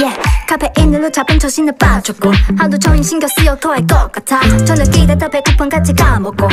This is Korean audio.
예, 카페인으로 잡은 초신을 빠졌고 하루 종일 신경 쓰여 토할 것 같아. 저녁 기대다 배고픔 같이 까먹고.